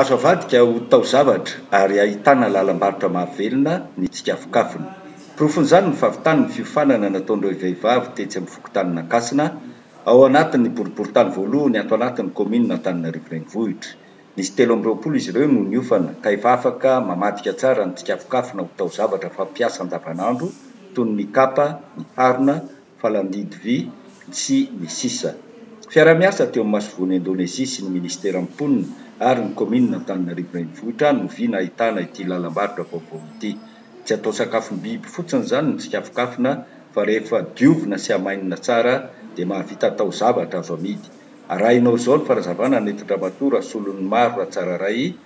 Azo avadika ho taozavatra ary ahitana lalam-barotra mahavelona ny tsikafokafony. Porofon'izany ny fahavitan'ny fiofanana nataon'ireo vehivavy tetsy amin'ny fokontanin'Ankasina, ao anatin'ny boriborintany voalohany ato anatin'ny kaominina Antananarivo Renivohitra. Nisy telo amby roapolo izy ireo no niofana ka efa afaka mamadika tsara ny tsikafokafona ho taozavatra fampiasa andavanandro toy ny kapa, ny harona, falan-didy vy, sy ny sisa Fiaraha-miasa teo amin'ny masoivohon'i Indonezia sy ny Ministeran'ny Mponina ary ny Kaominina Antananarivo Renivohitra no vy nahitana ity lalam-barotra vaovao ity. Tsy atao sakafon'ny biby fotsiny izany ny tsikafokafona fa rehefa diovina sy hamainina tsara dia mahavita taozavatra azo amidy. Arahinao izao ny fanazavana nentin-dRamatoa Rasolonimaro Ratsararay,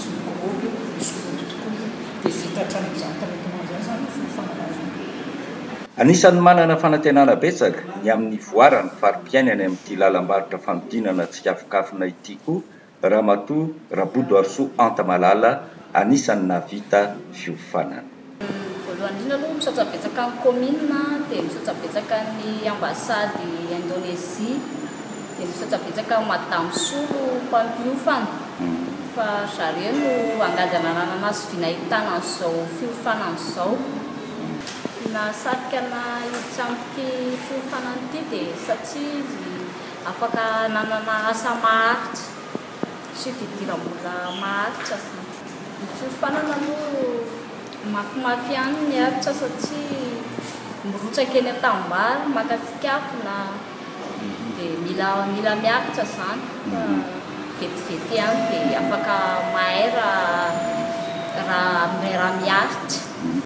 Sokobodo, sokobodo tokoa io dia vita hatramin'izany tarehy tomany izany izany ny fomba fananaovana. Anisan'ny manana fanantenana betsaka ny amin'ny voaran'ny fari-piainany amin'ity lalam-barotra fanodinana tsikafokafona ity koa Ramatoa Rabodoarisoa Anta Malala anisan'ny nahavita fiofanana. Voalohany indrindra aloha misaotra betsaka ny commune dia misaotra betsaka ny ambassade Indonesie dia misaotra betsaka ny madame solo mpampiofana fa zareo no angady anananana azy vina ahitana an'izao fiofanana izao. Ny nahasarika ana hiditra amin'ity fiofanana ity dia satria izy afaka nanana asa maharitra. sy fidiram-bola maharitra sy ny fiofanana aloha mafimafy ihany ny aritra satria mirotsaka eny an-tanimbary maka tsikafona dia mila mila miaritra izany fa vetivety ihany dia afaka mahay raha raha raha miaritra.